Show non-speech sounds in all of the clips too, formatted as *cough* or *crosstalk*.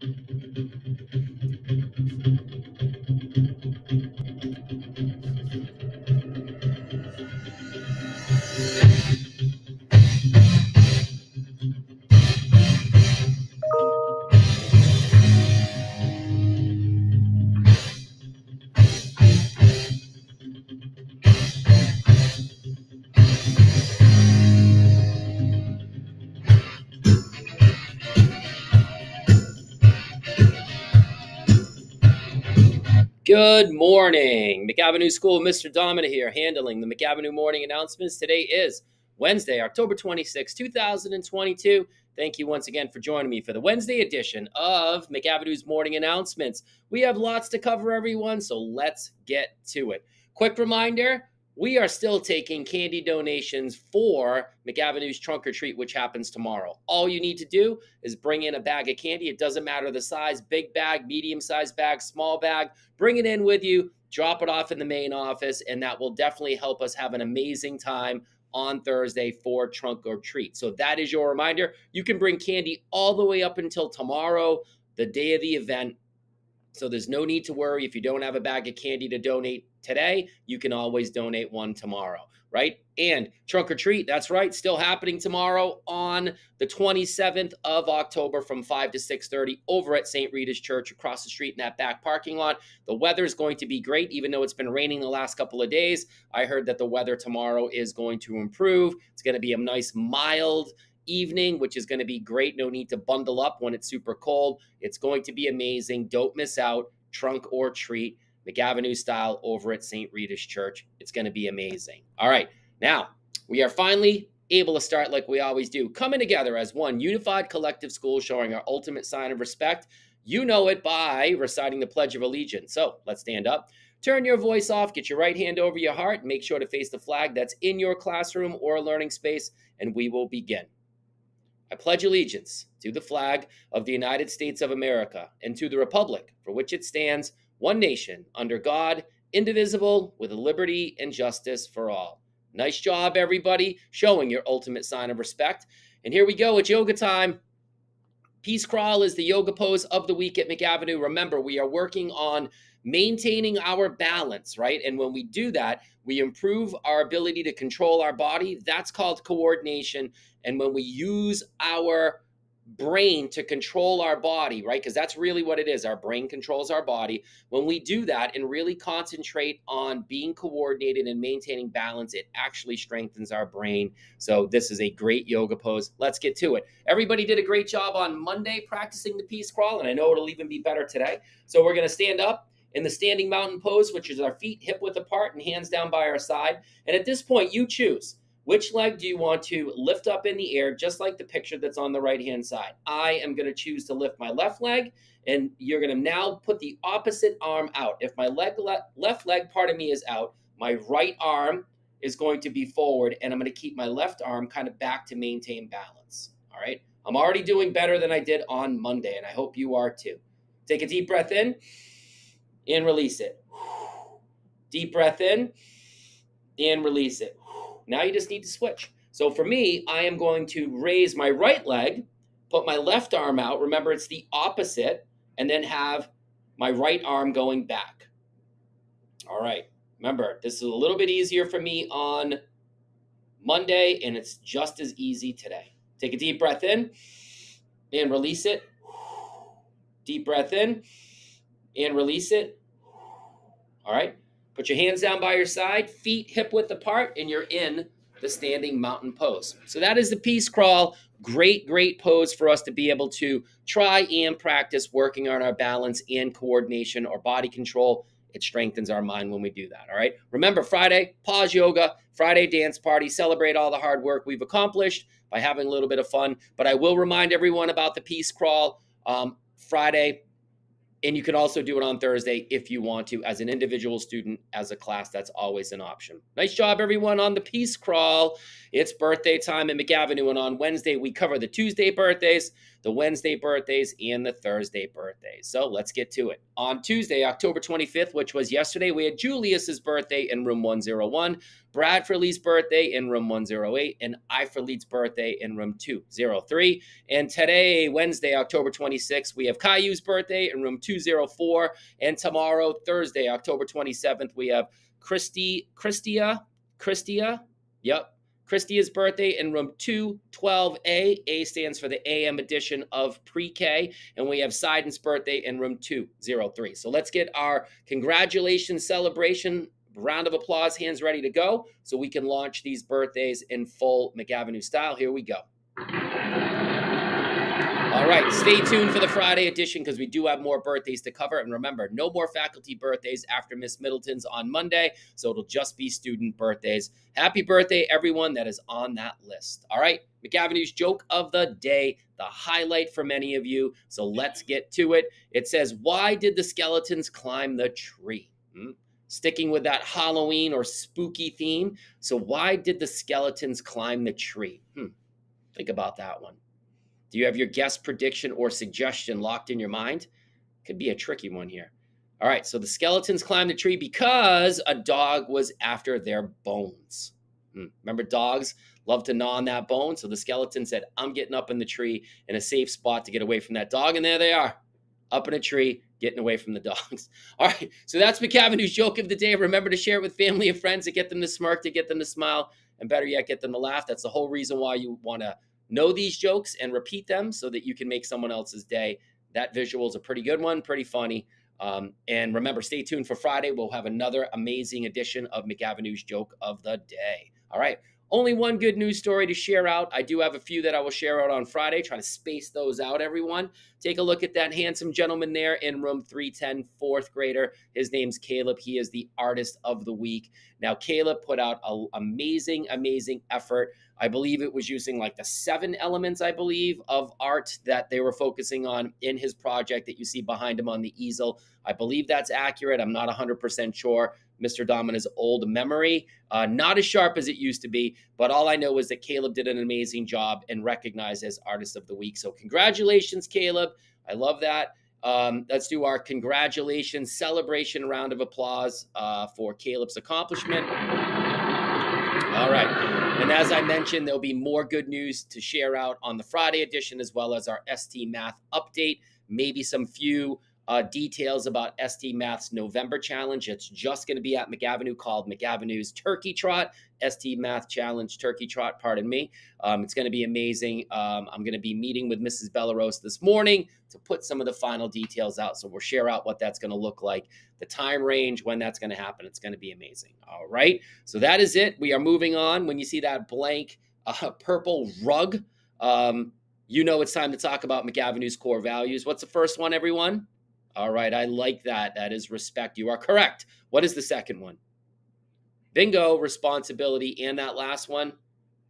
Thank you. Good morning. McAvinnue School, Mr. Domina here, handling the McAvinnue morning announcements. Today is Wednesday, October 26, 2022. Thank you once again for joining me for the Wednesday edition of McAvinnue's morning announcements. We have lots to cover, everyone, so let's get to it. Quick reminder we are still taking candy donations for McAvinnue's Trunk or Treat, which happens tomorrow. All you need to do is bring in a bag of candy. It doesn't matter the size big bag, medium sized bag, small bag. Bring it in with you, drop it off in the main office, and that will definitely help us have an amazing time on Thursday for Trunk or Treat. So that is your reminder. You can bring candy all the way up until tomorrow, the day of the event. So there's no need to worry if you don't have a bag of candy to donate today, you can always donate one tomorrow, right? And trunk or treat, that's right, still happening tomorrow on the 27th of October from 5 to 6:30 over at St. Rita's Church across the street in that back parking lot. The weather is going to be great even though it's been raining the last couple of days. I heard that the weather tomorrow is going to improve. It's going to be a nice mild evening, which is going to be great. No need to bundle up when it's super cold. It's going to be amazing. Don't miss out. Trunk or treat. McAvinnue style over at St. Rita's Church. It's going to be amazing. All right. Now, we are finally able to start like we always do, coming together as one unified collective school showing our ultimate sign of respect. You know it by reciting the Pledge of Allegiance. So let's stand up. Turn your voice off, get your right hand over your heart, make sure to face the flag that's in your classroom or learning space, and we will begin. I pledge allegiance to the flag of the United States of America and to the republic for which it stands, one nation, under God, indivisible, with liberty and justice for all. Nice job, everybody, showing your ultimate sign of respect. And here we go, it's yoga time. Peace crawl is the yoga pose of the week at McAvinnue. Remember, we are working on maintaining our balance, right? And when we do that, we improve our ability to control our body. That's called coordination. And when we use our brain to control our body, right? Because that's really what it is. Our brain controls our body. When we do that and really concentrate on being coordinated and maintaining balance, it actually strengthens our brain. So, this is a great yoga pose. Let's get to it. Everybody did a great job on Monday practicing the peace crawl, and I know it'll even be better today. So, we're going to stand up in the standing mountain pose, which is our feet hip width apart and hands down by our side. And at this point, you choose. Which leg do you want to lift up in the air, just like the picture that's on the right hand side? I am going to choose to lift my left leg, and you're going to now put the opposite arm out. If my leg le- left leg part of me is out, my right arm is going to be forward, and I'm going to keep my left arm kind of back to maintain balance. All right. I'm already doing better than I did on Monday, and I hope you are too. Take a deep breath in and release it. Deep breath in and release it. Now you just need to switch. So for me, I am going to raise my right leg, put my left arm out. Remember, it's the opposite, and then have my right arm going back. All right. Remember, this is a little bit easier for me on Monday, and it's just as easy today. Take a deep breath in and release it. Deep breath in and release it. All right. Put your hands down by your side, feet hip width apart, and you're in the standing mountain pose. So that is the peace crawl. Great, great pose for us to be able to try and practice working on our balance and coordination or body control. It strengthens our mind when we do that. All right. Remember, Friday, pause yoga, Friday dance party, celebrate all the hard work we've accomplished by having a little bit of fun. But I will remind everyone about the peace crawl um, Friday, and you can also do it on Thursday if you want to, as an individual student, as a class. That's always an option. Nice job, everyone, on the peace crawl. It's birthday time at McAvinnue, and on Wednesday we cover the Tuesday birthdays. The Wednesday birthdays, and the Thursday birthdays. So let's get to it. On Tuesday, October 25th, which was yesterday, we had Julius's birthday in room 101, Bradford Lee's birthday in room 108, and Eifert birthday in room 203. And today, Wednesday, October 26th, we have Caillou's birthday in room 204. And tomorrow, Thursday, October 27th, we have Christy, Christia, Christia, yep, Christia's birthday in room 212A. A stands for the AM edition of pre K. And we have Seiden's birthday in room 203. So let's get our congratulations celebration. Round of applause, hands ready to go, so we can launch these birthdays in full McAvinnue style. Here we go. All right, stay tuned for the Friday edition because we do have more birthdays to cover. And remember, no more faculty birthdays after Miss Middleton's on Monday, so it'll just be student birthdays. Happy birthday, everyone that is on that list. All right, McAvinnue's joke of the day, the highlight for many of you. So let's get to it. It says, Why did the skeletons climb the tree? Hmm? Sticking with that Halloween or spooky theme. So, why did the skeletons climb the tree? Hmm. Think about that one. Do you have your guess prediction or suggestion locked in your mind? Could be a tricky one here. All right, so the skeletons climbed the tree because a dog was after their bones. Hmm. Remember, dogs love to gnaw on that bone. So the skeleton said, I'm getting up in the tree in a safe spot to get away from that dog. And there they are, up in a tree, getting away from the *laughs* dogs. All right, so that's McAvinnue's joke of the day. Remember to share it with family and friends to get them to smirk, to get them to smile, and better yet, get them to laugh. That's the whole reason why you want to know these jokes and repeat them so that you can make someone else's day. That visual is a pretty good one, pretty funny. Um, and remember, stay tuned for Friday. We'll have another amazing edition of McAvinnue's Joke of the Day. All right. Only one good news story to share out. I do have a few that I will share out on Friday. Try to space those out, everyone. Take a look at that handsome gentleman there in room 310, fourth grader. His name's Caleb. He is the artist of the week. Now, Caleb put out an amazing, amazing effort. I believe it was using like the seven elements, I believe, of art that they were focusing on in his project that you see behind him on the easel. I believe that's accurate. I'm not 100% sure. Mr. Domina's old memory. Uh, not as sharp as it used to be, but all I know is that Caleb did an amazing job and recognized as Artist of the Week. So, congratulations, Caleb. I love that. Um, let's do our congratulations celebration round of applause uh, for Caleb's accomplishment. All right. And as I mentioned, there'll be more good news to share out on the Friday edition, as well as our ST Math update, maybe some few uh, details about ST Math's November challenge. It's just going to be at McAvinnue called McAvinnue's Turkey Trot, ST Math Challenge Turkey Trot, pardon me. Um, it's going to be amazing. Um, I'm going to be meeting with Mrs. Belarose this morning to put some of the final details out. So we'll share out what that's going to look like, the time range, when that's going to happen. It's going to be amazing. All right. So that is it. We are moving on. When you see that blank uh, *laughs* purple rug, um, you know it's time to talk about McAvinnue's core values. What's the first one, everyone? All right, I like that. That is respect. You are correct. What is the second one? Bingo, responsibility. And that last one?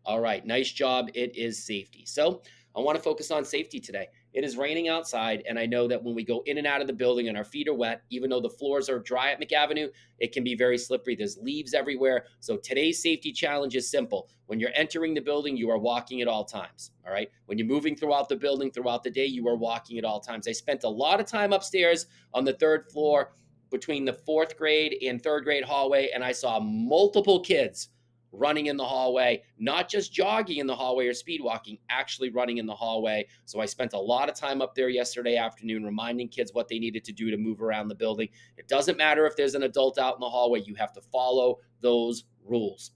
All right, nice job. It is safety. So I want to focus on safety today. It is raining outside, and I know that when we go in and out of the building and our feet are wet, even though the floors are dry at McAvinnue, it can be very slippery. There's leaves everywhere. So today's safety challenge is simple. When you're entering the building, you are walking at all times. All right. When you're moving throughout the building throughout the day, you are walking at all times. I spent a lot of time upstairs on the third floor between the fourth grade and third grade hallway, and I saw multiple kids running in the hallway, not just jogging in the hallway or speed walking, actually running in the hallway. So I spent a lot of time up there yesterday afternoon reminding kids what they needed to do to move around the building. It doesn't matter if there's an adult out in the hallway, you have to follow those rules.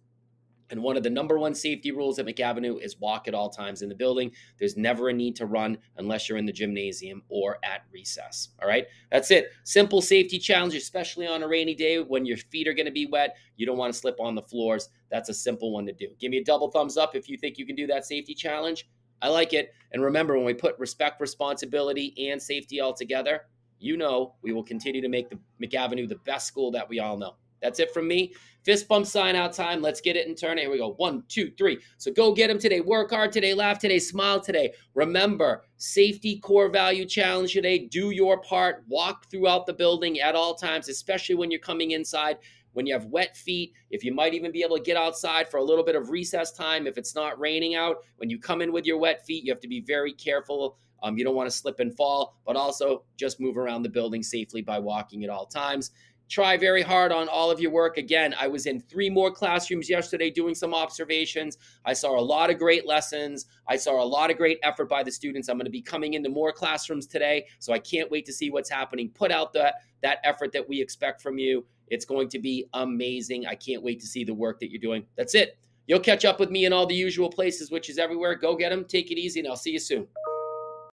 And one of the number one safety rules at McAvinnue is walk at all times in the building. There's never a need to run unless you're in the gymnasium or at recess. All right. That's it. Simple safety challenge, especially on a rainy day when your feet are going to be wet. You don't want to slip on the floors. That's a simple one to do. Give me a double thumbs up if you think you can do that safety challenge. I like it. And remember, when we put respect, responsibility, and safety all together, you know we will continue to make the McAvinnue the best school that we all know. That's it from me. Fist bump sign out time. Let's get it and turn it. Here we go. One, two, three. So go get them today. Work hard today. Laugh today. Smile today. Remember, safety core value challenge today. Do your part. Walk throughout the building at all times, especially when you're coming inside. When you have wet feet, if you might even be able to get outside for a little bit of recess time, if it's not raining out, when you come in with your wet feet, you have to be very careful Um, you don't want to slip and fall, but also just move around the building safely by walking at all times try very hard on all of your work. Again, I was in three more classrooms yesterday doing some observations. I saw a lot of great lessons. I saw a lot of great effort by the students. I'm going to be coming into more classrooms today, so I can't wait to see what's happening. Put out that that effort that we expect from you. It's going to be amazing. I can't wait to see the work that you're doing. That's it. You'll catch up with me in all the usual places, which is everywhere. Go get them. Take it easy, and I'll see you soon.